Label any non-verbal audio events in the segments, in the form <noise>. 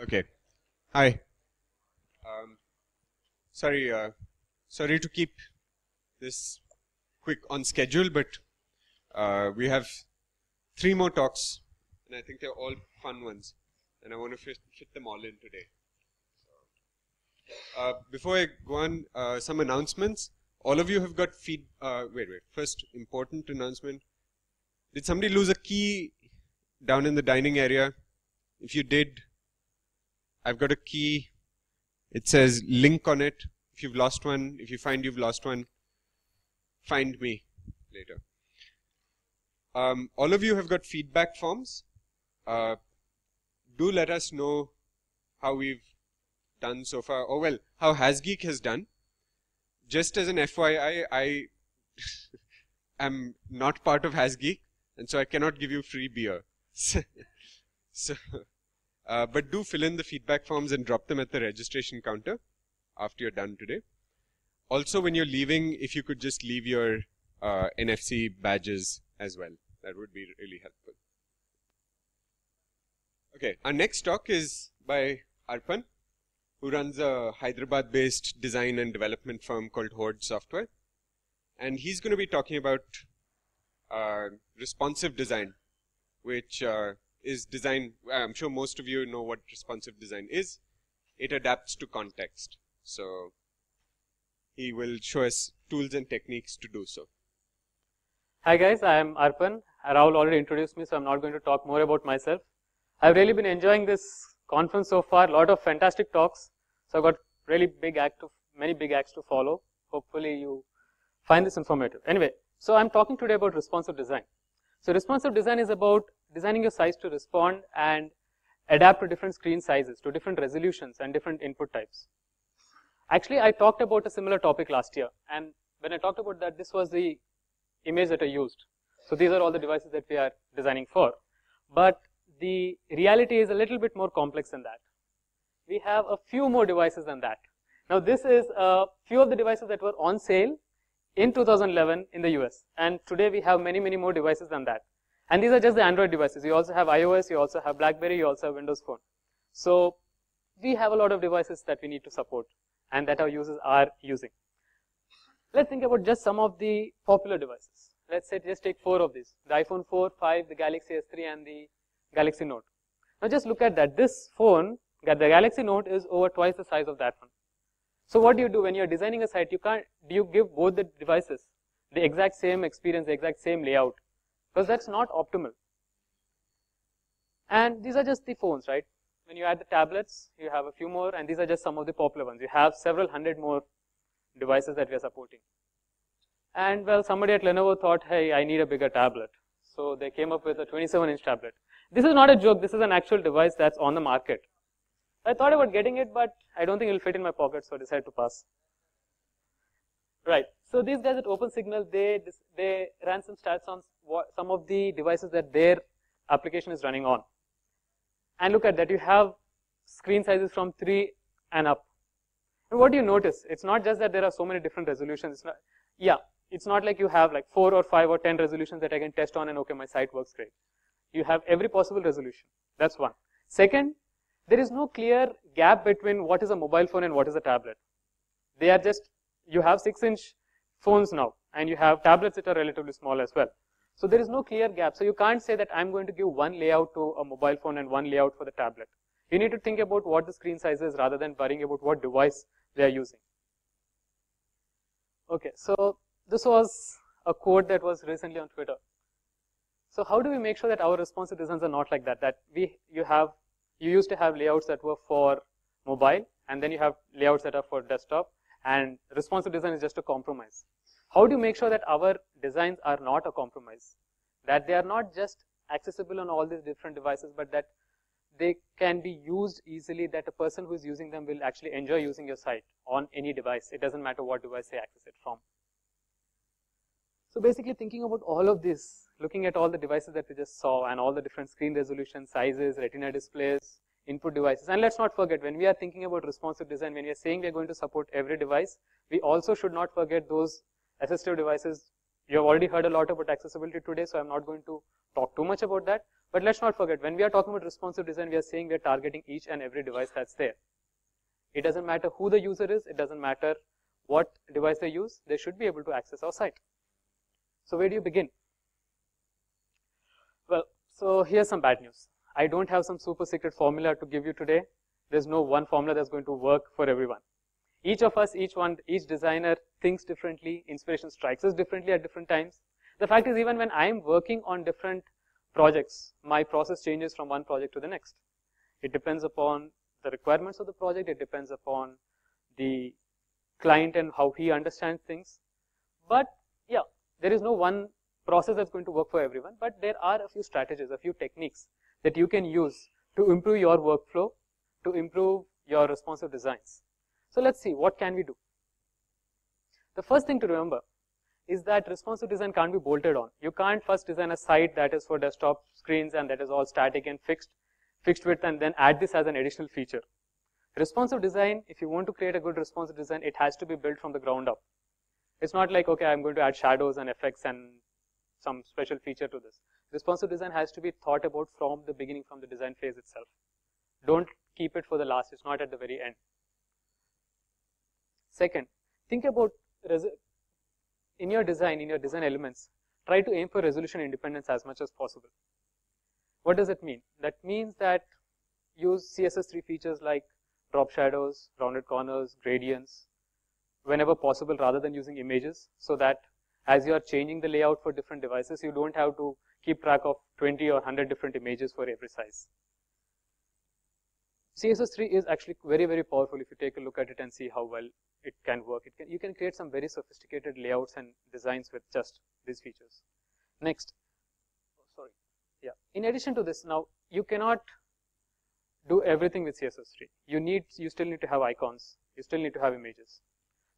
Okay. Hi. Um, sorry, uh, sorry to keep this quick on schedule, but uh, we have three more talks, and I think they're all fun ones, and I want to fit, fit them all in today. Uh, before I go on, uh, some announcements. All of you have got feed. Uh, wait, wait. First, important announcement. Did somebody lose a key down in the dining area? If you did, I've got a key. It says link on it. If you've lost one, if you find you've lost one, find me later. Um, all of you have got feedback forms. Uh, do let us know how we've done so far, or well, how HasGeek has done. Just as an FYI, I <laughs> am not part of HasGeek, and so I cannot give you free beer. <laughs> so, uh, but do fill in the feedback forms and drop them at the registration counter after you're done today. Also, when you're leaving, if you could just leave your uh, NFC badges as well, that would be really helpful. Okay, our next talk is by Arpan, who runs a Hyderabad-based design and development firm called Horde Software, and he's going to be talking about uh, responsive design, which uh, is design. Uh, I'm sure most of you know what responsive design is. It adapts to context. So he will show us tools and techniques to do so. Hi guys, I am Arpan. Rahul already introduced me, so I'm not going to talk more about myself. I've really been enjoying this conference so far. A lot of fantastic talks. So I've got really big act to, many big acts to follow. Hopefully you find this informative. Anyway, so I'm talking today about responsive design. So responsive design is about designing your size to respond and adapt to different screen sizes, to different resolutions and different input types. Actually, I talked about a similar topic last year, and when I talked about that, this was the image that I used. So these are all the devices that we are designing for. But the reality is a little bit more complex than that. We have a few more devices than that. Now this is a few of the devices that were on sale in 2011 in the US. And today we have many, many more devices than that. And these are just the Android devices. You also have iOS, you also have BlackBerry, you also have Windows Phone. So we have a lot of devices that we need to support and that our users are using. Let's think about just some of the popular devices. Let's say just take four of these. The iPhone 4, 5, the Galaxy S3 and the Galaxy Note. Now just look at that. This phone, the Galaxy Note is over twice the size of that one. So what do you do when you're designing a site? You can't, do you give both the devices the exact same experience, the exact same layout? Because that's not optimal. And these are just the phones, right? When you add the tablets, you have a few more, and these are just some of the popular ones. You have several hundred more devices that we are supporting. And well, somebody at Lenovo thought, hey, I need a bigger tablet. So they came up with a 27 inch tablet. This is not a joke, this is an actual device that's on the market. I thought about getting it, but I don't think it'll fit in my pocket, so I decided to pass. Right. So these guys at OpenSignal, they they ran some stats on some of the devices that their application is running on. And look at that, you have screen sizes from 3 and up. And what do you notice? It's not just that there are so many different resolutions. It's not, yeah, it's not like you have like 4 or 5 or 10 resolutions that I can test on and okay, my site works great. You have every possible resolution. That's one. Second, there is no clear gap between what is a mobile phone and what is a tablet. They are just, you have 6 inch phones now and you have tablets that are relatively small as well. So there is no clear gap. So you can't say that I'm going to give one layout to a mobile phone and one layout for the tablet. You need to think about what the screen size is rather than worrying about what device they are using. Okay, so this was a quote that was recently on Twitter. So how do we make sure that our responsive designs are not like that? That we, you have you used to have layouts that were for mobile and then you have layouts that are for desktop and responsive design is just a compromise. How do you make sure that our designs are not a compromise? That they are not just accessible on all these different devices, but that they can be used easily, that a person who is using them will actually enjoy using your site on any device. It doesn't matter what device they access it from. So basically thinking about all of this, looking at all the devices that we just saw and all the different screen resolution sizes, retina displays, input devices. And let's not forget, when we are thinking about responsive design, when we are saying we are going to support every device, we also should not forget those assistive devices. You have already heard a lot about accessibility today, so I'm not going to talk too much about that. But let's not forget, when we are talking about responsive design, we are saying we are targeting each and every device that's there. It doesn't matter who the user is, it doesn't matter what device they use, they should be able to access our site. So where do you begin? Well, so here's some bad news. I don't have some super secret formula to give you today. There's no one formula that's going to work for everyone. Each of us, each one, each designer thinks differently, inspiration strikes us differently at different times. The fact is even when I'm working on different projects, my process changes from one project to the next. It depends upon the requirements of the project, it depends upon the client and how he understands things. But yeah, there is no one process that's going to work for everyone, but there are a few strategies, a few techniques that you can use to improve your workflow, to improve your responsive designs. So let's see, what can we do? The first thing to remember is that responsive design can't be bolted on. You can't first design a site that is for desktop screens and that is all static and fixed, fixed width and then add this as an additional feature. Responsive design, if you want to create a good responsive design, it has to be built from the ground up. It's not like, okay, I'm going to add shadows and effects and some special feature to this. Responsive design has to be thought about from the beginning, from the design phase itself. Don't keep it for the last, it's not at the very end. Second, think about in your design, in your design elements, try to aim for resolution independence as much as possible. What does it mean? That means that use CSS3 features like drop shadows, rounded corners, gradients, whenever possible rather than using images so that as you are changing the layout for different devices, you don't have to keep track of 20 or 100 different images for every size. CSS3 is actually very, very powerful if you take a look at it and see how well it can work. It can, you can create some very sophisticated layouts and designs with just these features. Next, oh, sorry, yeah. In addition to this, now you cannot do everything with CSS3. You need, you still need to have icons. You still need to have images.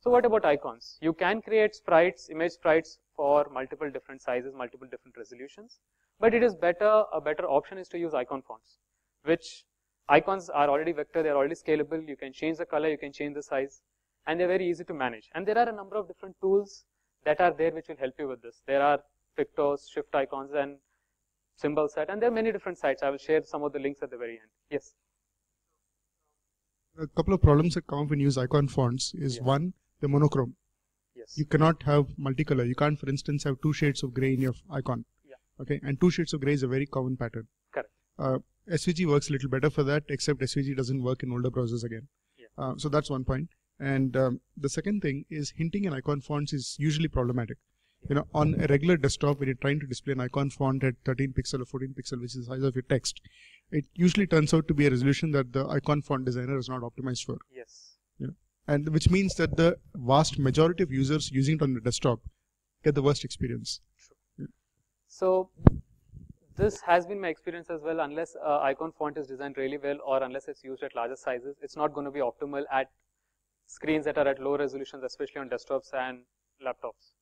So what about icons? You can create sprites, image sprites for multiple different sizes, multiple different resolutions. But it is better, a better option is to use icon fonts, which icons are already vector, they're already scalable. You can change the color, you can change the size, and they're very easy to manage. And there are a number of different tools that are there which will help you with this. There are Pictos, Shift icons, and symbol set, and there are many different sites. I will share some of the links at the very end. Yes. A couple of problems that come when you use icon fonts is yeah. one, the monochrome. You cannot have multicolor. You can't, for instance, have two shades of gray in your icon. Yeah. Okay, and two shades of gray is a very common pattern. Correct. Uh, SVG works a little better for that, except SVG doesn't work in older browsers again. Yeah. Uh, so that's one point. And um, the second thing is hinting in icon fonts is usually problematic. You know, on a regular desktop, when you're trying to display an icon font at 13 pixel or 14 pixel, which is the size of your text, it usually turns out to be a resolution that the icon font designer is not optimized for. Yes. And which means that the vast majority of users using it on the desktop get the worst experience. So this has been my experience as well. Unless uh, icon font is designed really well, or unless it's used at larger sizes, it's not going to be optimal at screens that are at low resolutions, especially on desktops and laptops.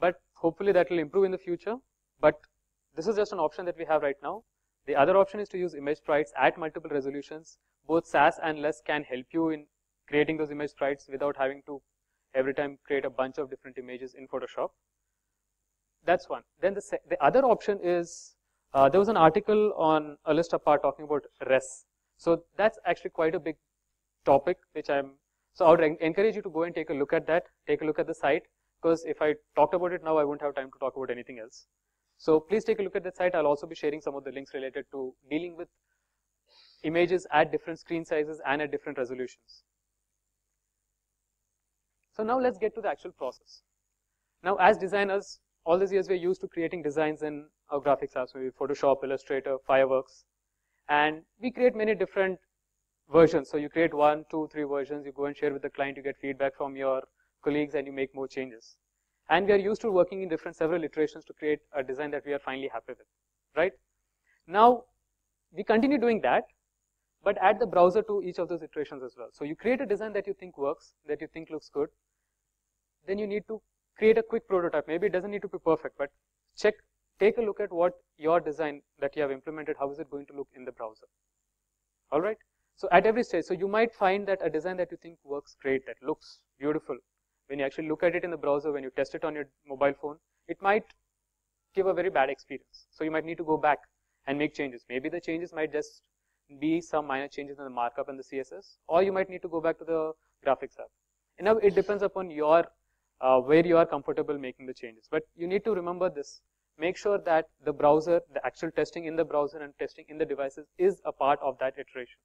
But hopefully that will improve in the future. But this is just an option that we have right now. The other option is to use image sprites at multiple resolutions. Both Sass and LESS can help you in creating those image sprites without having to every time create a bunch of different images in Photoshop. That's one. Then the, the other option is, uh, there was an article on a list apart talking about RESS. So that's actually quite a big topic, which I'm, so I would encourage you to go and take a look at that, take a look at the site, because if I talked about it now, I won't have time to talk about anything else. So please take a look at that site. I'll also be sharing some of the links related to dealing with images at different screen sizes and at different resolutions. So now let's get to the actual process. Now as designers, all these years we're used to creating designs in our graphics apps, maybe Photoshop, Illustrator, Fireworks, and we create many different versions. So you create one, two, three versions, you go and share with the client, you get feedback from your colleagues and you make more changes. And we are used to working in different several iterations to create a design that we are finally happy with, right? Now, we continue doing that, but add the browser to each of those iterations as well. So you create a design that you think works, that you think looks good. Then you need to create a quick prototype. Maybe it doesn't need to be perfect, but check, take a look at what your design that you have implemented, how is it going to look in the browser. All right. So at every stage, so you might find that a design that you think works great, that looks beautiful, when you actually look at it in the browser, when you test it on your mobile phone, it might give a very bad experience. So you might need to go back and make changes. Maybe the changes might just be some minor changes in the markup and the CSS, or you might need to go back to the graphics app. And now it depends upon your uh, where you are comfortable making the changes. But you need to remember this. Make sure that the browser, the actual testing in the browser and testing in the devices is a part of that iteration.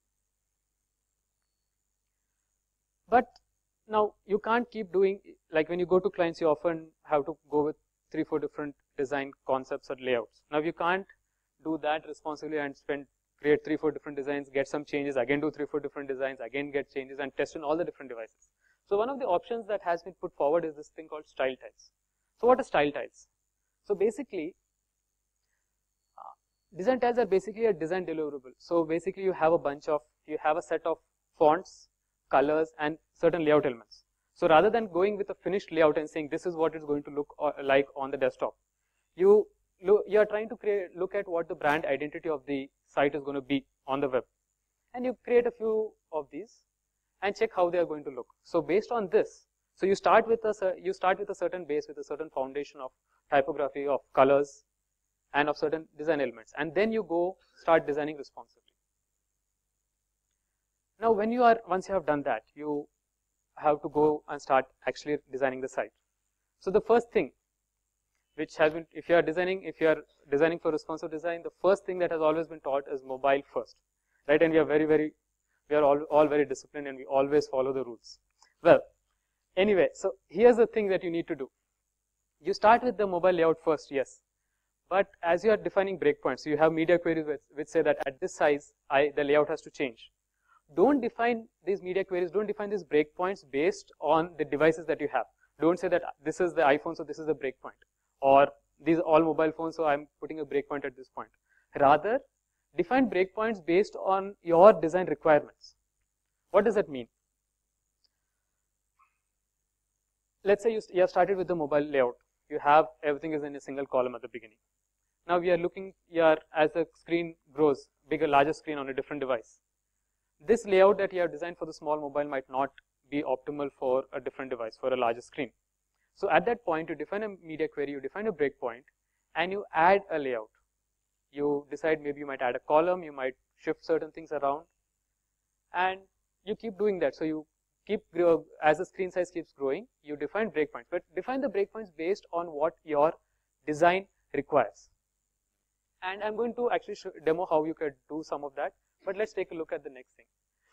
But now you can't keep doing, like when you go to clients, you often have to go with three, four different design concepts or layouts. Now you can't do that responsibly and spend create three, four different designs, get some changes, again do three, four different designs, again get changes and test in all the different devices. So one of the options that has been put forward is this thing called style tiles. So what are style tiles? So basically, uh, design tiles are basically a design deliverable. So basically you have a bunch of, you have a set of fonts, colors and certain layout elements. So rather than going with a finished layout and saying this is what it's going to look uh, like on the desktop, you you are trying to create, look at what the brand identity of the site is going to be on the web. And you create a few of these and check how they are going to look. So based on this, so you start with a, you start with a certain base with a certain foundation of typography, of colors, and of certain design elements. And then you go start designing responsibly. Now when you are, once you have done that, you have to go and start actually designing the site. So the first thing which has been, if you are designing, if you are designing for responsive design, the first thing that has always been taught is mobile first, right? And we are very, very, we are all, all very disciplined and we always follow the rules. Well, anyway, so here's the thing that you need to do. You start with the mobile layout first, yes. But as you are defining breakpoints, so you have media queries which, which say that at this size, I, the layout has to change. Don't define these media queries, don't define these breakpoints based on the devices that you have. Don't say that ah, this is the iPhone, so this is the breakpoint or these all mobile phones, so I'm putting a breakpoint at this point. Rather, define breakpoints based on your design requirements. What does that mean? Let's say you, you have started with the mobile layout. You have everything is in a single column at the beginning. Now we are looking here as the screen grows, bigger, larger screen on a different device. This layout that you have designed for the small mobile might not be optimal for a different device, for a larger screen. So at that point, you define a media query, you define a breakpoint, and you add a layout. You decide maybe you might add a column, you might shift certain things around, and you keep doing that. So you keep grow, as the screen size keeps growing, you define breakpoints, but define the breakpoints based on what your design requires. And I'm going to actually demo how you could do some of that, but let's take a look at the next thing.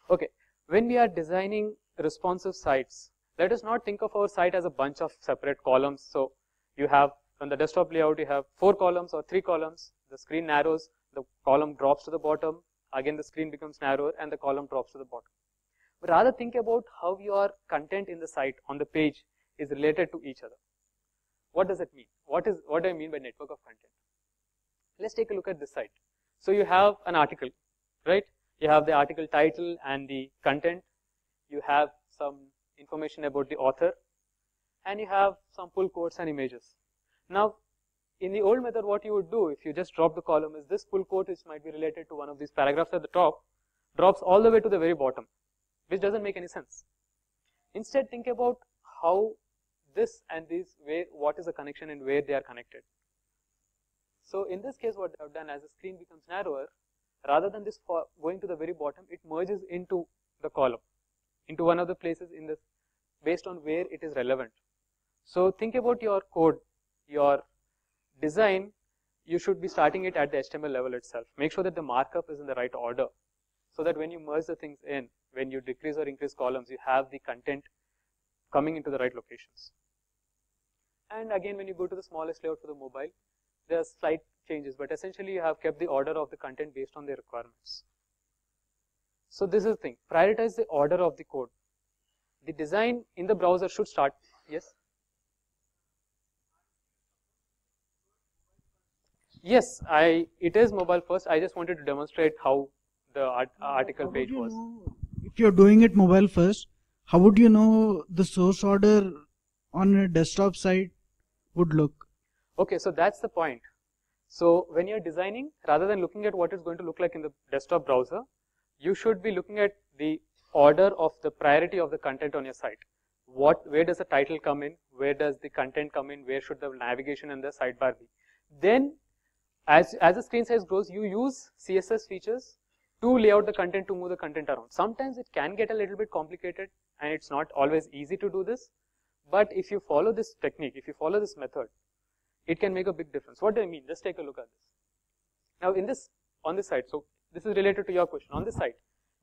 Okay, when we are designing responsive sites, let us not think of our site as a bunch of separate columns. So you have on the desktop layout, you have four columns or three columns. The screen narrows, the column drops to the bottom. Again, the screen becomes narrower and the column drops to the bottom. But rather think about how your content in the site on the page is related to each other. What does it mean? What is what do I mean by network of content? Let's take a look at this site. So you have an article, right? You have the article title and the content. You have some information about the author and you have some pull quotes and images. Now, in the old method, what you would do if you just drop the column is this pull quote which might be related to one of these paragraphs at the top drops all the way to the very bottom, which doesn't make any sense. Instead, think about how this and these where, what is the connection and where they are connected. So in this case, what I've done as the screen becomes narrower, rather than this going to the very bottom, it merges into the column into one of the places in this based on where it is relevant. So think about your code, your design, you should be starting it at the HTML level itself. Make sure that the markup is in the right order so that when you merge the things in, when you decrease or increase columns, you have the content coming into the right locations. And again, when you go to the smallest layout for the mobile, there are slight changes, but essentially you have kept the order of the content based on the requirements. So this is the thing, prioritize the order of the code. The design in the browser should start, yes? Yes, I it is mobile first. I just wanted to demonstrate how the art, article page was. if you're doing it mobile first, how would you know the source order on a desktop site would look? Okay, so that's the point. So when you're designing, rather than looking at what it's going to look like in the desktop browser, you should be looking at the order of the priority of the content on your site. What, where does the title come in? Where does the content come in? Where should the navigation and the sidebar be? Then as, as the screen size grows, you use CSS features to lay out the content to move the content around. Sometimes it can get a little bit complicated and it's not always easy to do this. But if you follow this technique, if you follow this method, it can make a big difference. What do I mean? Just take a look at this. Now in this, on this side, so this is related to your question. On this side,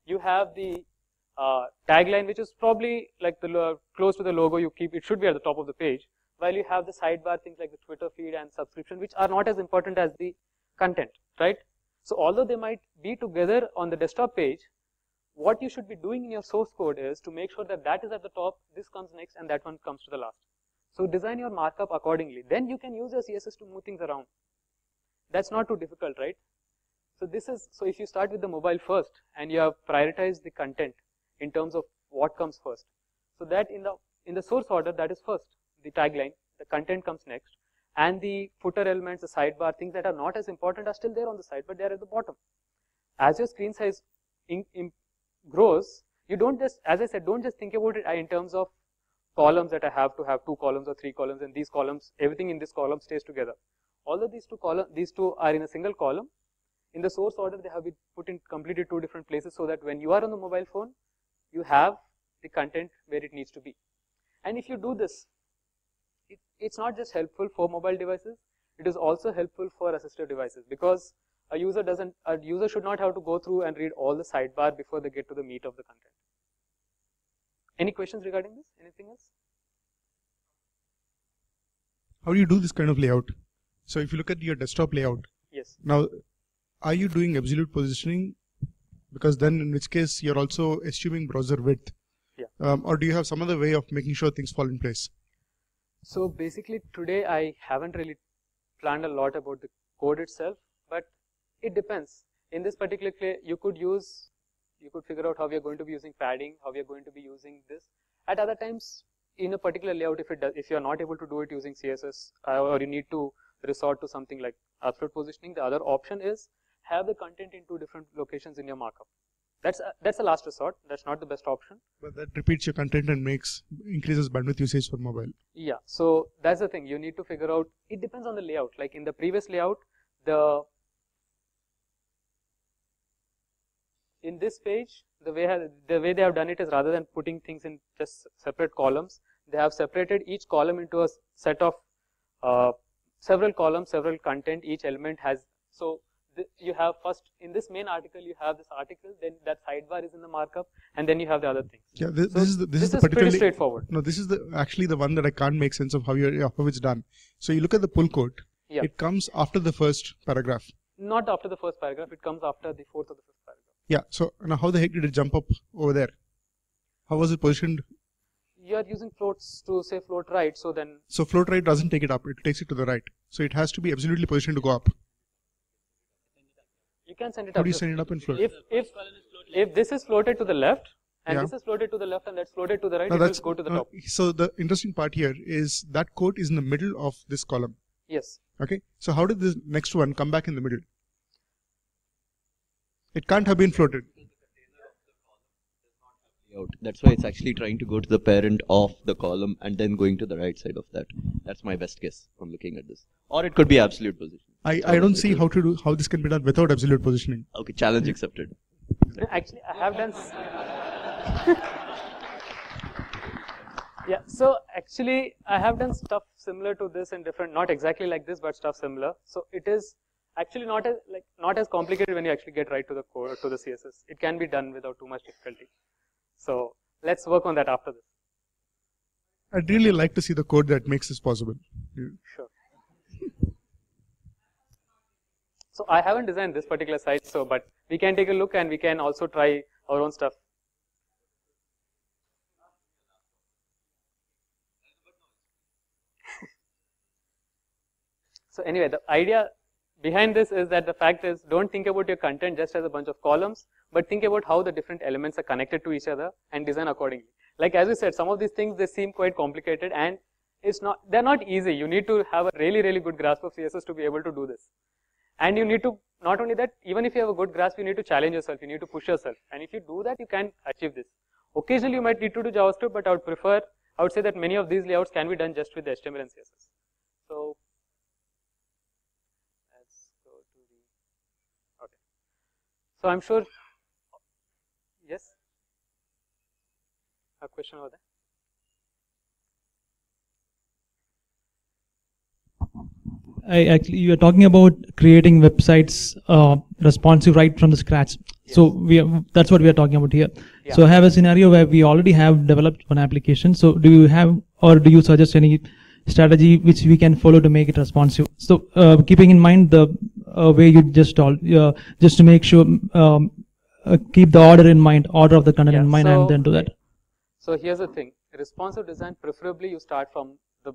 you have the uh, tagline, which is probably like the close to the logo you keep. It should be at the top of the page. While you have the sidebar things like the Twitter feed and subscription, which are not as important as the content, right? So although they might be together on the desktop page, what you should be doing in your source code is to make sure that that is at the top, this comes next, and that one comes to the last. So design your markup accordingly. Then you can use your CSS to move things around. That's not too difficult, right? So this is, so if you start with the mobile first and you have prioritized the content in terms of what comes first. So that in the, in the source order, that is first, the tagline, the content comes next and the footer elements, the sidebar, things that are not as important are still there on the side, but they are at the bottom. As your screen size in, in grows, you don't just, as I said, don't just think about it uh, in terms of columns that I have to have two columns or three columns and these columns, everything in this column stays together. Although these two column, these two are in a single column, in the source order they have been put in completely two different places so that when you are on the mobile phone, you have the content where it needs to be. And if you do this, it, it's not just helpful for mobile devices, it is also helpful for assistive devices because a user doesn't, a user should not have to go through and read all the sidebar before they get to the meat of the content. Any questions regarding this? Anything else? How do you do this kind of layout? So if you look at your desktop layout, yes. Now, are you doing absolute positioning? Because then, in which case, you're also assuming browser width. Yeah. Um, or do you have some other way of making sure things fall in place? So basically, today I haven't really planned a lot about the code itself, but it depends. In this particular case, you could use, you could figure out how we are going to be using padding, how we are going to be using this. At other times, in a particular layout, if it does, if you are not able to do it using CSS, uh, or you need to resort to something like absolute positioning, the other option is have the content in two different locations in your markup. That's a, that's a last resort. That's not the best option. But that repeats your content and makes increases bandwidth usage for mobile. Yeah. So that's the thing. You need to figure out. It depends on the layout. Like in the previous layout, the in this page, the way the way they have done it is rather than putting things in just separate columns, they have separated each column into a set of uh, several columns, several content. Each element has so you have first in this main article you have this article then that sidebar is in the markup and then you have the other things. Yeah this, so this is the, this, this is, the is pretty straightforward. no this is the actually the one that i can't make sense of how you how it's done. So you look at the pull quote. Yeah. it comes after the first paragraph. Not after the first paragraph it comes after the fourth or the fifth paragraph. Yeah so now how the heck did it jump up over there? How was it positioned? You are using floats to say float right so then so float right doesn't take it up it takes it to the right. So it has to be absolutely positioned to go up you can send it How up. do you send it up in float? If if if this is floated to the left and Yeah. this is floated to the left and that's floated to the right, No, it will go to the no, top. So the interesting part here is that quote is in the middle of this column. Yes. Okay. So how did this next one come back in the middle? It can't have been floated. Out. That's why it's actually trying to go to the parent of the column and then going to the right side of that. That's my best guess from looking at this. Or it could be absolute position. I, I don't see how to do how this can be done without absolute positioning. Okay, challenge accepted. Actually, I have done. s- <laughs> yeah. So actually, I have done stuff similar to this in different, not exactly like this, but stuff similar. So it is actually not as like not as complicated when you actually get right to the core to the CSS. It can be done without too much difficulty. So let's work on that after this. I'd really like to see the code that makes this possible. Sure. So I haven't designed this particular site, so but we can take a look and we can also try our own stuff. <laughs> so anyway, the idea behind this is that the fact is don't think about your content just as a bunch of columns, but think about how the different elements are connected to each other and design accordingly. Like as we said, some of these things they seem quite complicated and it's not they're not easy. You need to have a really really good grasp of CSS to be able to do this. And you need to not only that, even if you have a good grasp, you need to challenge yourself. You need to push yourself. And if you do that, you can achieve this. Occasionally, you might need to do JavaScript, but I would prefer. I would say that many of these layouts can be done just with HTML and CSS. So let's go So I'm sure, yes? A question over there? I actually you are talking about creating websites uh, responsive right from the scratch. So we are, that's what we are talking about here. Yeah. So I have a scenario where we already have developed one application. So do you have or do you suggest any strategy which we can follow to make it responsive? So uh, keeping in mind the uh, way you just told, uh, just to make sure um, uh, keep the order in mind, order of the content Yeah, in mind, so- and then do that. So here's the thing, responsive design, preferably you start from the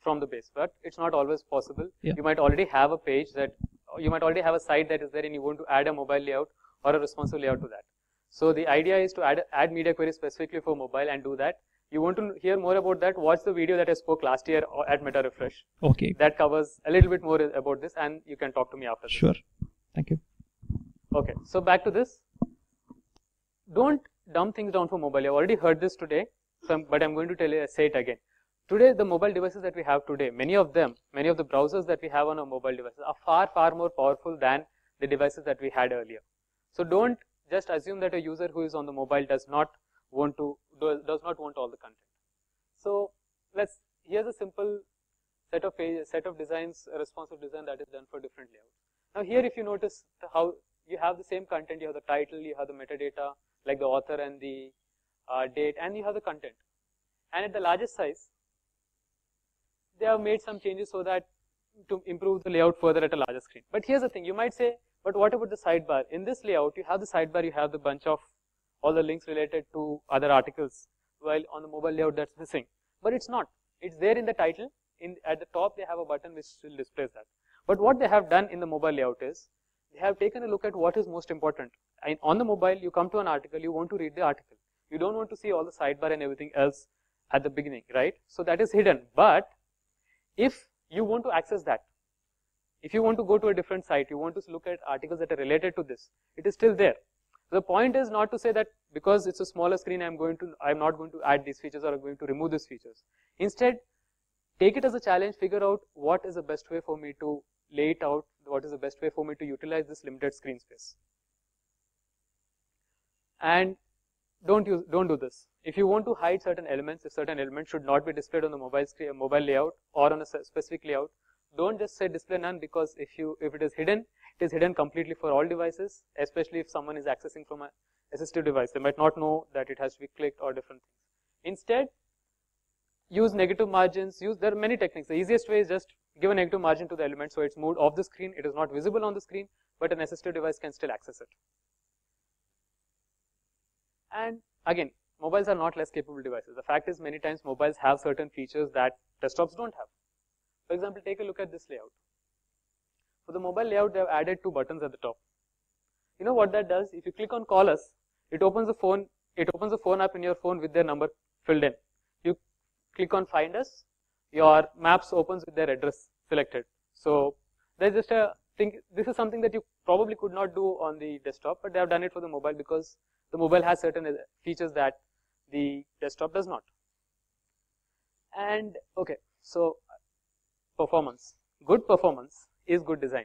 from the base, but it's not always possible. Yeah. You might already have a page that, you might already have a site that is there and you want to add a mobile layout or a responsive layout to that. So the idea is to add, add media queries specifically for mobile and do that. You want to hear more about that, watch the video that I spoke last year at Meta Refresh. Okay, That covers a little bit more about this and you can talk to me after this. sure. Thank you. Okay, so back to this. Don't dumb things down for mobile. I've already heard this today, so I'm, but I'm going to tell you, say it again. Today, the mobile devices that we have today, many of them, many of the browsers that we have on our mobile devices are far, far more powerful than the devices that we had earlier. So don't just assume that a user who is on the mobile does not want to, does not want all the content. So let's, here's a simple set of page, set of designs, responsive design that is done for different layouts. Now here if you notice how you have the same content, you have the title, you have the metadata like the author and the uh, date and you have the content. And at the largest size, they have made some changes so that to improve the layout further at a larger screen. But here's the thing, you might say, but what about the sidebar? In this layout, you have the sidebar, you have the bunch of all the links related to other articles, while on the mobile layout that's missing. But it's not. It's there in the title. In At the top, they have a button which will displays that. But what they have done in the mobile layout is, they have taken a look at what is most important. And on the mobile, you come to an article, you want to read the article. You don't want to see all the sidebar and everything else at the beginning, right? So that is hidden. But if you want to access that, if you want to go to a different site, you want to look at articles that are related to this, it is still there. The point is not to say that because it's a smaller screen, I'm going to, I'm not going to add these features or I'm going to remove these features. Instead, take it as a challenge, figure out what is the best way for me to lay it out, what is the best way for me to utilize this limited screen space. And don't use, don't do this. If you want to hide certain elements, if certain elements should not be displayed on the mobile screen, mobile layout or on a specific layout, don't just say display none because if you, if it is hidden, it is hidden completely for all devices, especially if someone is accessing from a assistive device. They might not know that it has to be clicked or different things. Instead, use negative margins, use, there are many techniques. The easiest way is just give a negative margin to the element so it's moved off the screen, it is not visible on the screen, but an assistive device can still access it. And again, mobiles are not less capable devices. The fact is many times mobiles have certain features that desktops don't have. For example, take a look at this layout. For the mobile layout, they have added two buttons at the top. You know what that does? If you click on call us, it opens the phone, it opens the phone app in your phone with their number filled in. You click on find us, your maps opens with their address selected. So there's just a thing, this is something that you probably could not do on the desktop, but they have done it for the mobile because the mobile has certain features that the desktop does not. And okay, so performance. Good performance is good design.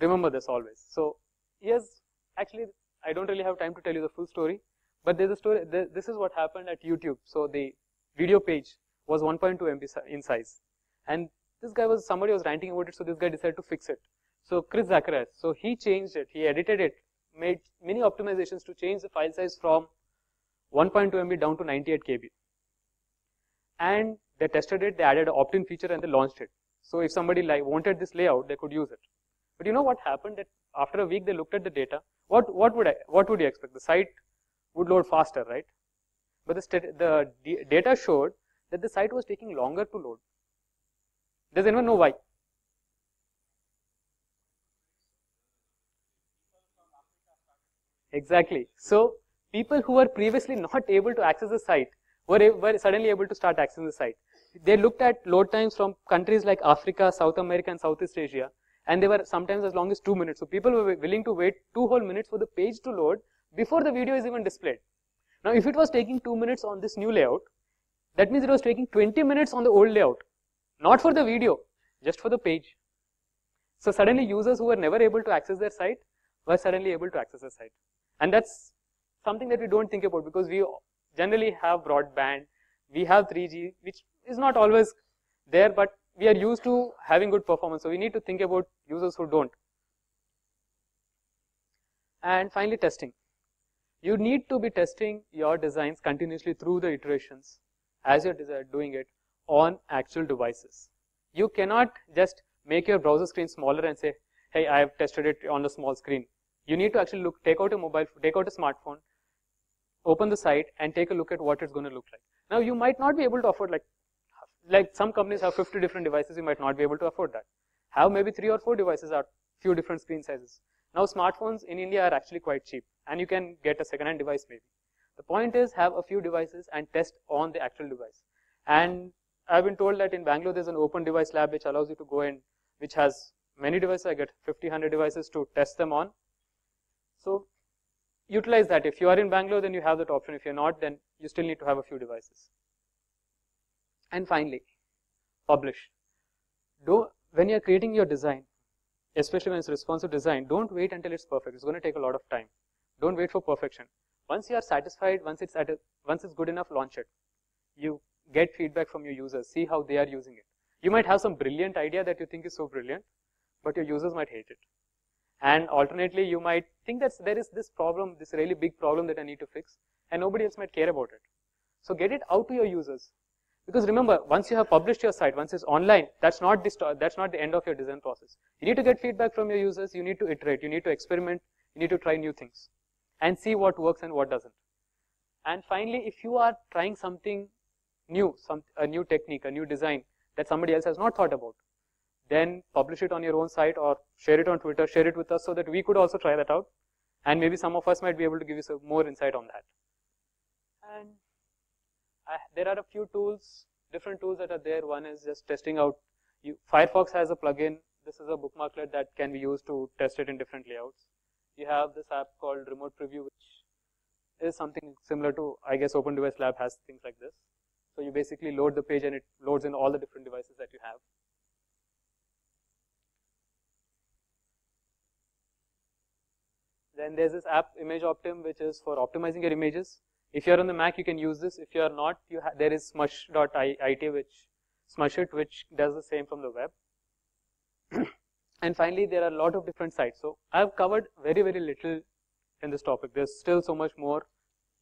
Remember this always. So yes, actually I don't really have time to tell you the full story, but there's a story. This is what happened at YouTube. So the video page was 1.2 MB in size, and this guy was somebody was ranting about it. So this guy decided to fix it. So Chris Zacharias, so he changed it. He edited it, made many optimizations to change the file size from 1.2 MB down to 98 KB. And they tested it. They added an opt-in feature and they launched it. So if somebody like wanted this layout, they could use it. But you know what happened? That after a week they looked at the data. What what would I what would you expect? The site would load faster, right? But the the data showed that the site was taking longer to load. Does anyone know why? Exactly. So people who were previously not able to access the site were, were suddenly able to start accessing the site. They looked at load times from countries like Africa, South America, and Southeast Asia, and they were sometimes as long as two minutes. So people were willing to wait two whole minutes for the page to load before the video is even displayed. Now, if it was taking two minutes on this new layout, that means it was taking 20 minutes on the old layout, not for the video, just for the page. So suddenly users who were never able to access their site were suddenly able to access the site. And that's something that we don't think about because we generally have broadband, we have 3G, which is not always there, but we are used to having good performance. So we need to think about users who don't. And finally, testing. You need to be testing your designs continuously through the iterations as you're doing it on actual devices. You cannot just make your browser screen smaller and say, hey, I have tested it on a small screen. You need to actually look, take out a mobile, take out a smartphone, open the site and take a look at what it's going to look like. Now you might not be able to afford like, like some companies have 50 different devices, you might not be able to afford that. Have maybe three or four devices at few different screen sizes. Now smartphones in India are actually quite cheap and you can get a second hand device maybe. The point is have a few devices and test on the actual device. And I've been told that in Bangalore there's an open device lab which allows you to go in, which has many devices. I get 50, 100 devices to test them on. So utilize that. If you are in Bangalore, then you have that option. If you're not, then you still need to have a few devices. And finally, publish. Do, when you're creating your design, especially when it's responsive design, don't wait until it's perfect. It's going to take a lot of time. Don't wait for perfection. Once you are satisfied, once it's at a, once it's good enough, launch it. You get feedback from your users, see how they are using it. You might have some brilliant idea that you think is so brilliant, but your users might hate it. And alternately, you might think that there is this problem, this really big problem that I need to fix, and nobody else might care about it. So get it out to your users. Because remember, once you have published your site, once it's online, that's not the that's not the end of your design process. You need to get feedback from your users. You need to iterate. You need to experiment. You need to try new things, and see what works and what doesn't. And finally, if you are trying something new, some a new technique, a new design that somebody else has not thought about, then publish it on your own site or share it on Twitter, share it with us so that we could also try that out. And maybe some of us might be able to give you some more insight on that. And uh, there are a few tools, different tools that are there. One is just testing out. You, Firefox has a plugin. This is a bookmarklet that can be used to test it in different layouts. You have this app called Remote Preview, which is something similar to, I guess, Open Device Lab has things like this. So you basically load the page and it loads in all the different devices that you have. Then there's this app Image Optim, which is for optimizing your images. If you're on the Mac, you can use this. If you're not, you there is smush.it which Smushit which does the same from the web. <clears throat> and finally, there are a lot of different sites. So I've covered very, very little in this topic. There's still so much more.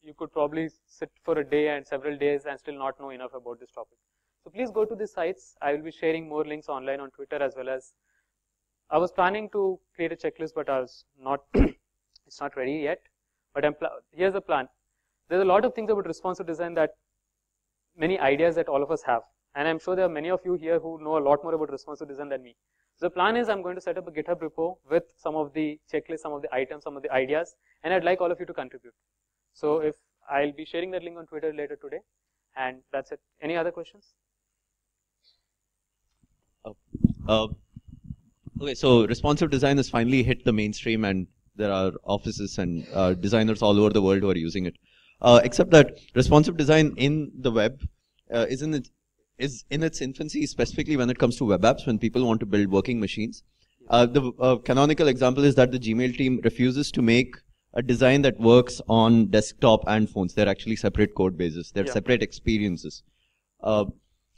You could probably sit for a day and several days and still not know enough about this topic. So please go to these sites. I will be sharing more links online on Twitter as well as I was planning to create a checklist, but I was not <clears throat> it's not ready yet, but I'm here's the plan. There's a lot of things about responsive design that many ideas that all of us have. And I'm sure there are many of you here who know a lot more about responsive design than me. So the plan is I'm going to set up a GitHub repo with some of the checklists, some of the items, some of the ideas, and I'd like all of you to contribute. So if I'll be sharing that link on Twitter later today, and that's it. Any other questions? Oh, uh, okay, so responsive design has finally hit the mainstream and there are offices and uh, designers all over the world who are using it. Uh, except that responsive design in the web uh, is in its is in its infancy, specifically when it comes to web apps, when people want to build working machines. Uh, the uh, canonical example is that the Gmail team refuses to make a design that works on desktop and phones. They're actually separate code bases. They're yeah. separate experiences. Uh,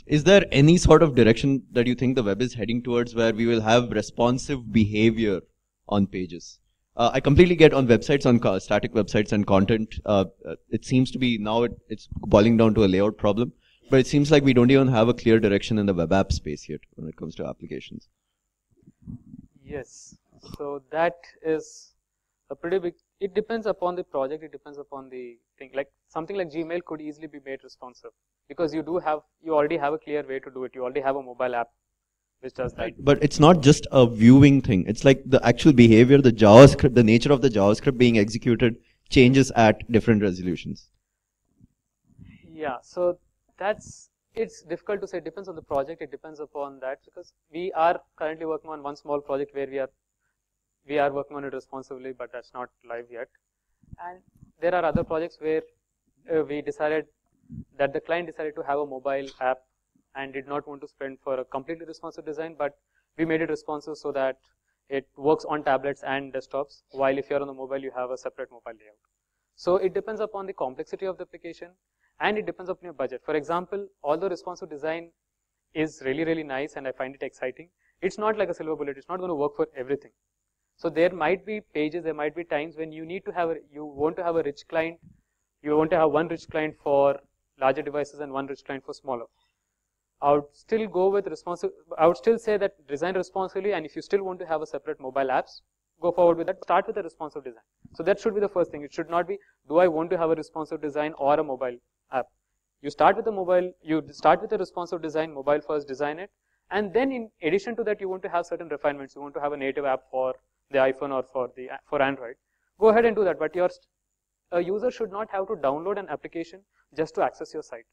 is there any sort of direction that you think the web is heading towards where we will have responsive behavior on pages? Uh, I completely get on websites, on static websites and content. Uh, uh, it seems to be now it, it's boiling down to a layout problem, but it seems like we don't even have a clear direction in the web app space yet when it comes to applications. Yes, so that is a pretty big. It depends upon the project. It depends upon the thing. Like something like Gmail could easily be made responsive because you do have you already have a clear way to do it. You already have a mobile app which does that. But it's not just a viewing thing. It's like the actual behavior, the JavaScript, the nature of the JavaScript being executed changes at different resolutions. Yeah, so that's it's difficult to say. It depends on the project. It depends upon that because we are currently working on one small project where we are we are working on it responsibly, but that's not live yet. And there are other projects where uh, we decided that the client decided to have a mobile app and did not want to spend for a completely responsive design, but we made it responsive so that it works on tablets and desktops, while if you're on the mobile, you have a separate mobile layout. So it depends upon the complexity of the application and it depends upon your budget. For example, although responsive design is really, really nice and I find it exciting, it's not like a silver bullet. It's not going to work for everything. So there might be pages, there might be times when you need to have, a, you want to have a rich client, you want to have one rich client for larger devices and one rich client for smaller. I would still go with responsive, I would still say that design responsively and if you still want to have a separate mobile apps, go forward with that, start with a responsive design. So that should be the first thing. It should not be, do I want to have a responsive design or a mobile app? You start with a mobile, you start with a responsive design, mobile first, design it, and then in addition to that, you want to have certain refinements. You want to have a native app for the iPhone or for the for Android. Go ahead and do that, but your a user should not have to download an application just to access your site.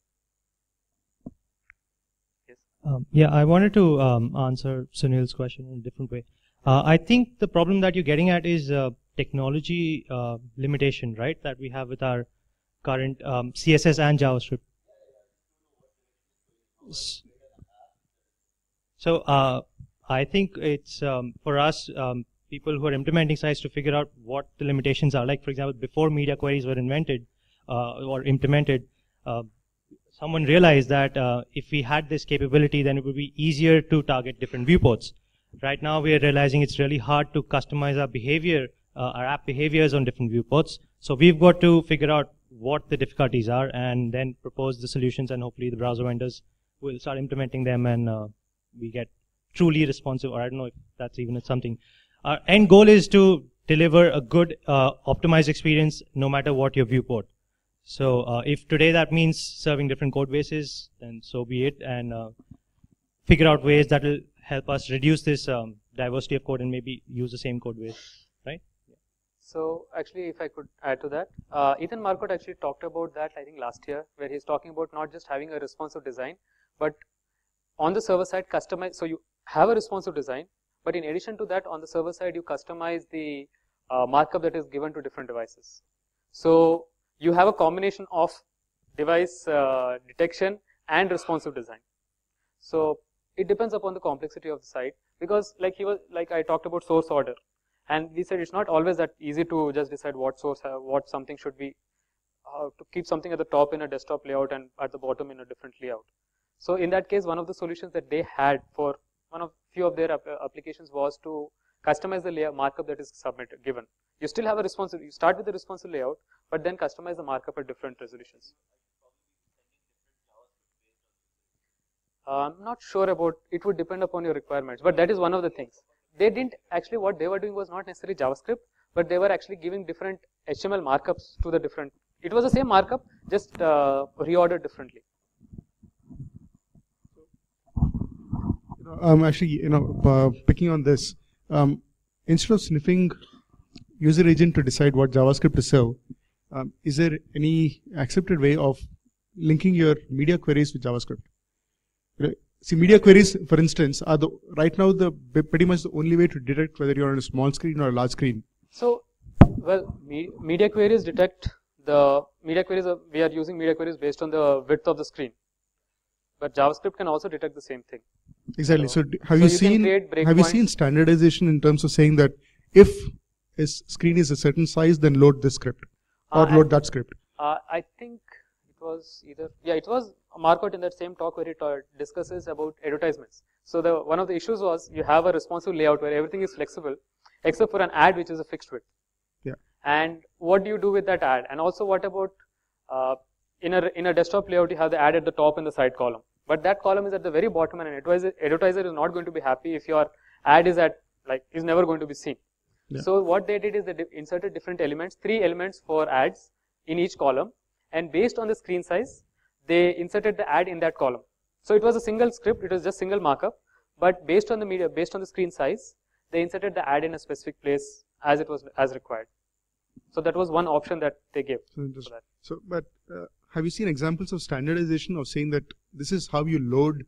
Um, yeah, I wanted to um, answer Sunil's question in a different way. Uh, I think the problem that you're getting at is uh, technology uh, limitation, right? That we have with our current um, CSS and JavaScript. So uh, I think it's um, for us um, people who are implementing sites to figure out what the limitations are. Like for example, before media queries were invented uh, or implemented, uh, someone realized that uh, if we had this capability, then it would be easier to target different viewports. Right now, we are realizing it's really hard to customize our behavior, uh, our app behaviors on different viewports. So we've got to figure out what the difficulties are and then propose the solutions and hopefully the browser vendors will start implementing them and uh, we get truly responsive or I don't know if that's even something. Our end goal is to deliver a good uh, optimized experience no matter what your viewport. So uh, if today that means serving different code bases, then so be it and uh, figure out ways that will help us reduce this um, diversity of code and maybe use the same code base, right? So actually, if I could add to that, uh, Ethan Marcotte actually talked about that I think last year, where he's talking about not just having a responsive design, but on the server side customize. So you have a responsive design, but in addition to that, on the server side, you customize the uh, markup that is given to different devices. So you have a combination of device uh, detection and responsive design. So it depends upon the complexity of the site because like he was like I talked about source order and we said it's not always that easy to just decide what source uh, what something should be uh, to keep something at the top in a desktop layout and at the bottom in a different layout so in that case one of the solutions that they had for one of few of their applications was to customize the layout markup that is submitted given you still have a responsive you start with the responsive layout but then customize the markup at different resolutions I'm not sure about it would depend upon your requirements, but that is one of the things. They didn't actually what they were doing was not necessarily JavaScript, but they were actually giving different HTML markups to the different. It was the same markup, just uh, reordered differently. Um, actually, you know, uh, picking on this, um, instead of sniffing user agent to decide what JavaScript to serve, um, is there any accepted way of linking your media queries with JavaScript? See, media queries, for instance, are the right now the pretty much the only way to detect whether you're on a small screen or a large screen. So, well, me, media queries detect the media queries. Are, we are using media queries based on the width of the screen, but JavaScript can also detect the same thing. Exactly. So, so have so you, you seen have you seen standardization in terms of saying that if a screen is a certain size, then load this script or uh, load that script? Uh, I think it was either yeah, it was Marcotte in that same talk where he discusses about advertisements. So the one of the issues was you have a responsive layout where everything is flexible, except for an ad which is a fixed width. Yeah. And what do you do with that ad? And also, what about uh, in a in a desktop layout you have the ad at the top and the side column, but that column is at the very bottom, and an advertiser, advertiser is not going to be happy if your ad is at like is never going to be seen. Yeah. So what they did is they inserted different elements, three elements for ads in each column, and based on the screen size, they inserted the ad in that column. So it was a single script, it was just single markup, but based on the media, based on the screen size, they inserted the ad in a specific place as it was as required. So that was one option that they gave. So, so but uh, have you seen examples of standardization of saying that this is how you load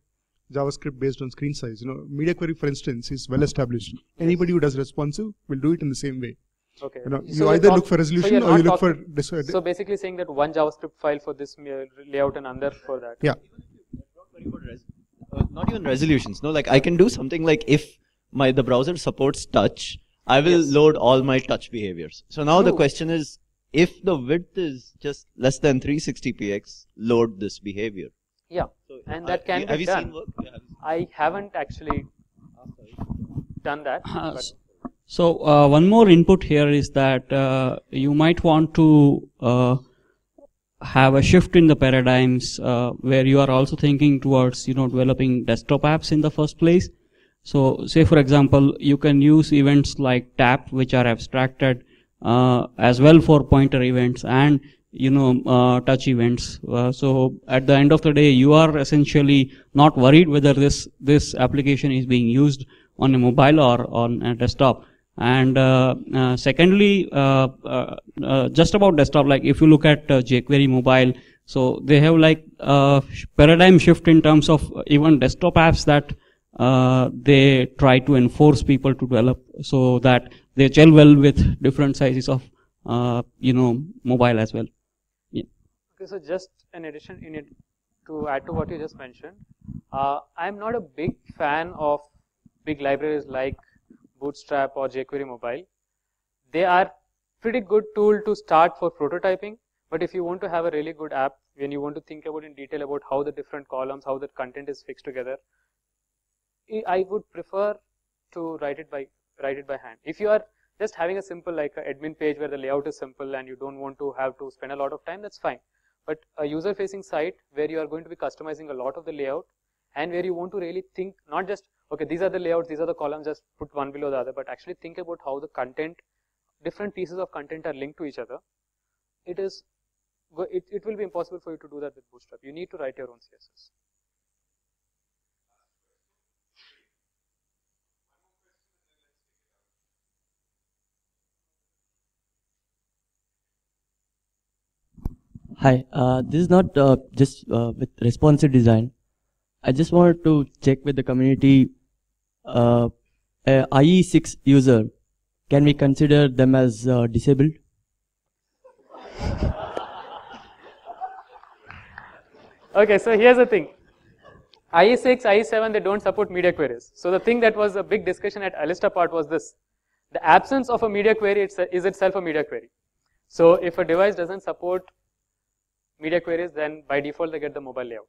JavaScript based on screen size? You know, media query, for instance, is well established. Anybody who does responsive will do it in the same way. Okay. You, know, so you either look for resolution so or you look for. so basically, saying that one JavaScript file for this layout and another for that. Yeah. Uh, not even resolutions. No, like I can do something like if my the browser supports touch, I will Yes. load all my touch behaviors. So now the question is, if the width is just less than 360px, load this behavior. Yeah, So and uh, that can you- be you done. seen work? Yeah, have I haven't actually done that. Uh, but- So uh, one more input here is that uh, you might want to uh, have a shift in the paradigms uh, where you are also thinking towards you know developing desktop apps in the first place. So say for example, you can use events like tap which are abstracted uh, as well for pointer events and you know uh, touch events. Uh, so at the end of the day, you are essentially not worried whether this this application is being used on a mobile or on a desktop. And uh, uh, secondly, uh, uh, just about desktop, like if you look at jQuery mobile, so they have like a paradigm shift in terms of even desktop apps that they try to enforce people to develop so that they gel well with different sizes of you know mobile as well. Okay, so just an addition in it to add to what you just mentioned. Uh, I'm not a big fan of big libraries like Bootstrap or jQuery Mobile. They are pretty good tool to start for prototyping, but if you want to have a really good app, when you want to think about in detail about how the different columns, how the content is fixed together, I- would prefer to write it by write it by hand. If you are just having a simple like admin page where the layout is simple and you don't want to have to spend a lot of time, that's fine. But a user facing site where you are going to be customizing a lot of the layout and where you want to really think not just okay these are the layouts these are the columns just put one below the other but actually think about how the content different pieces of content are linked to each other. It is it, it will be impossible for you to do that with bootstrap. You need to write your own css Hi, uh, this is not uh, just uh, with responsive design. I just wanted to check with the community. Uh, a IE6 user, can we consider them as uh, disabled? Okay, so here's the thing. IE6, IE7, they don't support media queries. So the thing that was a big discussion at A List Apart was this. The absence of a media query is itself a media query. So if a device doesn't support media queries, then by default they get the mobile layout.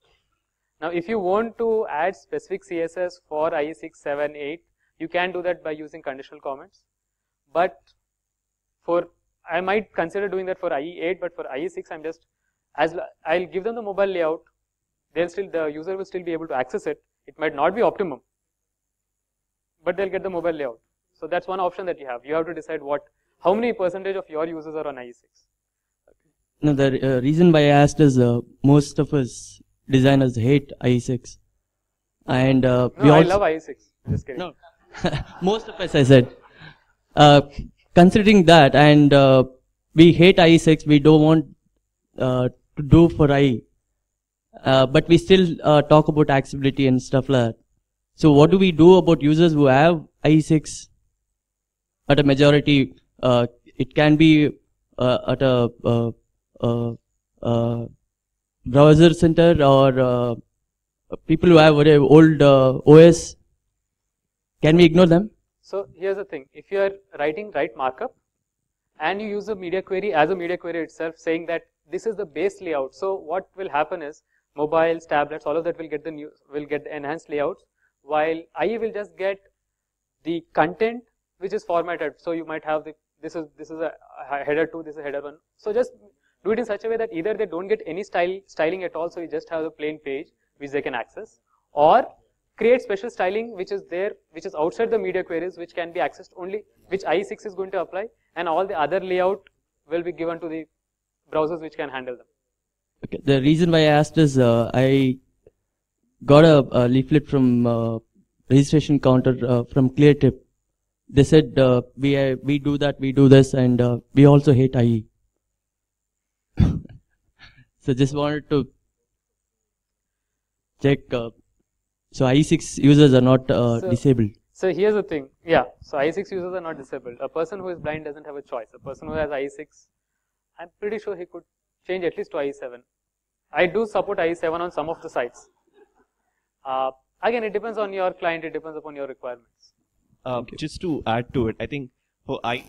Now if you want to add specific CSS for IE6, 7, 8, you can do that by using conditional comments. But for, I might consider doing that for IE8, but for IE6, I'm just, as I'll give them the mobile layout, they'll still, the user will still be able to access it. It might not be optimum, but they'll get the mobile layout. So that's one option that you have. You have to decide what, how many percentage of your users are on IE6. No, the uh, reason why I asked is uh, most of us designers hate IE6, and uh, No, we I love IE6. Just kidding. No. <laughs> most of us, I said. Uh, considering that, and uh, we hate IE6, we don't want uh, to do for IE, uh, but we still uh, talk about accessibility and stuff like that. So, what do we do about users who have IE6 at a majority? Uh, it can be uh, at a browser center or uh, people who have very old uh, OS. Can we ignore them? So here's the thing. If you are writing right markup and you use a media query as a media query itself saying that this is the base layout. So what will happen is mobiles, tablets, all of that will get the new, will get the enhanced layouts while IE will just get the content which is formatted. So you might have the, this is, this is a a header 2, this is header 1. So just do it in such a way that either they don't get any style, styling at all. So you just have the plain page which they can access or create special styling which is there, which is outside the media queries, which can be accessed only, which IE6 is going to apply, and all the other layout will be given to the browsers which can handle them. Okay. The reason why I asked is uh, I got a, a leaflet from uh, registration counter uh, from Cleartrip. They said uh, we uh, we do that, we do this, and uh, we also hate IE. So just wanted to check. Uh, so IE6 users are not uh, So- disabled. So here's the thing, yeah, so IE6 users are not disabled. A person who is blind doesn't have a choice. A person who has IE6, I'm pretty sure he could change at least to IE7. I do support IE7 on some of the sites. Uh, again, it depends on your client, it depends upon your requirements. Uh, just to add to it, I think for I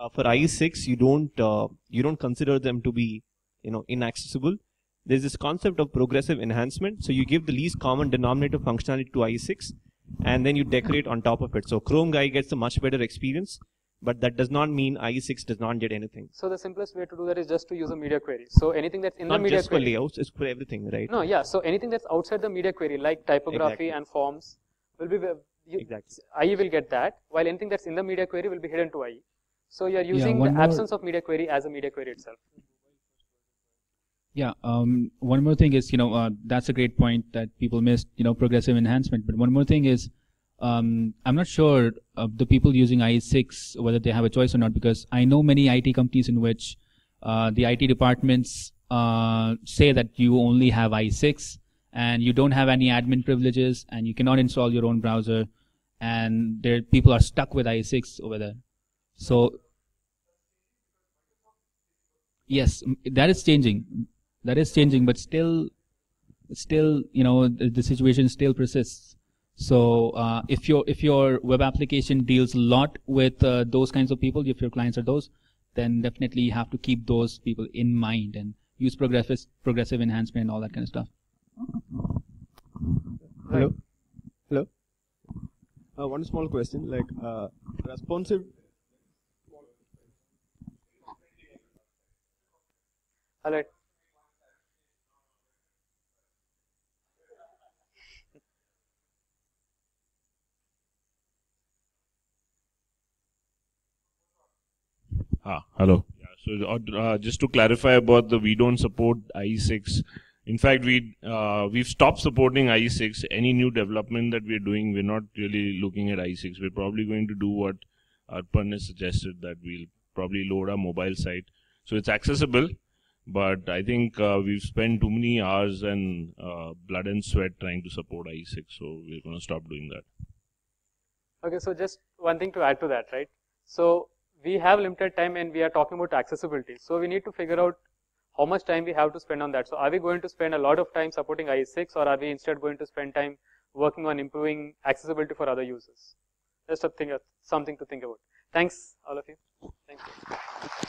uh, for IE6 you don't uh, you don't consider them to be you know inaccessible. There's this concept of progressive enhancement. So you give the least common denominator functionality to IE6, and then you decorate on top of it. So Chrome guy gets a much better experience, but that does not mean IE6 does not get anything. So the simplest way to do that is just to use a media query. So anything that's in not the media just for query. layouts, it's for everything, right? No, yeah. So anything that's outside the media query, like typography Exactly. and forms, will be you, Exactly. IE will get that, while anything that's in the media query will be hidden to IE. So you are using the more- absence of media query as a media query itself. Yeah. Um, one more thing is, you know, uh, that's a great point that people missed, you know, progressive enhancement. But one more thing is, um, I'm not sure uh, the people using IE6 whether they have a choice or not because I know many IT companies in which uh, the IT departments uh, say that you only have IE6 and you don't have any admin privileges and you cannot install your own browser and there people are stuck with IE6 over there. So yes, that is changing. That is changing, but still, still, you know, the, the situation still persists. So uh, if your if your web application deals a lot with uh, those kinds of people, if your clients are those, then definitely you have to keep those people in mind and use progressive progressive enhancement and all that kind of stuff. Hello. Hello. Uh, one small question, like uh, responsive. All right. Ah, hello. Yeah, so uh, uh, just to clarify about the we don't support IE6. In fact, we uh, we've stopped supporting IE6. Any new development that we're doing, we're not really looking at IE6. We're probably going to do what Arpan has suggested that we'll probably load our mobile site. So it's accessible, but I think uh, we've spent too many hours and uh, blood and sweat trying to support IE6. So we're going to stop doing that. Okay, so just one thing to add to that, right? So we have limited time and we are talking about accessibility. So we need to figure out how much time we have to spend on that. So are we going to spend a lot of time supporting IE6 or are we instead going to spend time working on improving accessibility for other users? Just a thing, something to think about. Thanks, all of you. Thank you.